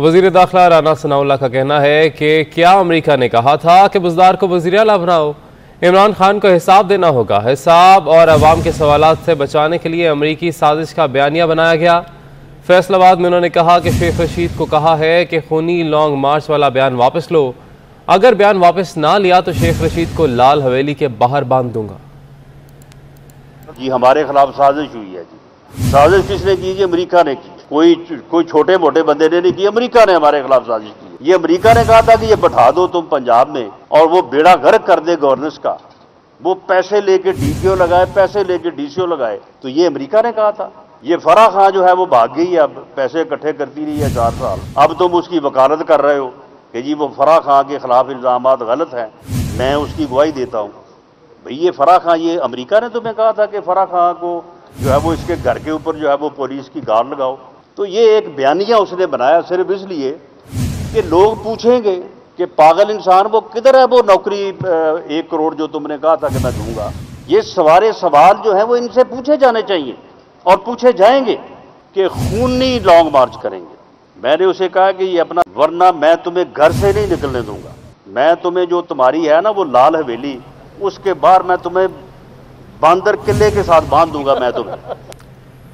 वज़ीर दाखिला राना सनाउल्ला का कहना है कि क्या अमरीका ने कहा था कि बुजदार को वज़ीर अला बनाओ? इमरान खान को हिसाब देना होगा। हिसाब और अवाम के सवाल से बचाने के लिए अमरीकी साजिश का बयानिया बनाया गया। फैसलाबाद में उन्होंने कहा कि शेख रशीद को कहा है कि खूनी लॉन्ग मार्च वाला बयान वापस लो। अगर बयान वापस ना लिया तो शेख रशीद को लाल हवेली के बाहर बाँध दूँगा। जी, हमारे खिलाफ साजिश हुई है जी। साजिश किसने की? अमेरिका ने की। कोई कोई छोटे मोटे बंदे ने नहीं की, अमेरिका ने हमारे खिलाफ साजिश की ये अमेरिका ने कहा था कि ये बैठा दो तुम पंजाब में, और वो बेड़ा गर्क कर दे गवर्नेंस का। वो पैसे लेके डीपीओ लगाए, पैसे लेके डीसीओ लगाए। तो ये अमेरिका ने कहा था। ये फरा खां जो है वो भाग गई अब पैसे इकट्ठे करती रही है चार साल। अब तुम उसकी वकालत कर रहे हो कि जी वो फरा खां के खिलाफ इल्ज़ाम गलत हैं, मैं उसकी गवाही देता हूँ। भाई ये फरा खां, ये अमरीका ने तुम्हें कहा था कि फरा खां को जो है वो इसके घर के ऊपर जो है वो पुलिस की गार लगाओ। तो ये एक बयानिया उसने बनाया सिर्फ़ इसलिए कि लोग पूछेंगे कि पागल इंसान वो किधर है वो नौकरी एक करोड़ जो तुमने कहा था कि मैं दूँगा। ये सवारे सवाल जो है वो इनसे पूछे जाने चाहिए और पूछे जाएँगे कि खूनी लॉन्ग मार्च करेंगे। मैंने उसे कहा कि ये अपना, वरना मैं तुम्हें घर से नहीं निकलने दूँगा। मैं तुम्हें जो तुम्हारी है ना वो लाल हवेली, उसके बाहर मैं तुम्हें बांदर किले के साथ बाँध दूँगा मैं तुम्हें।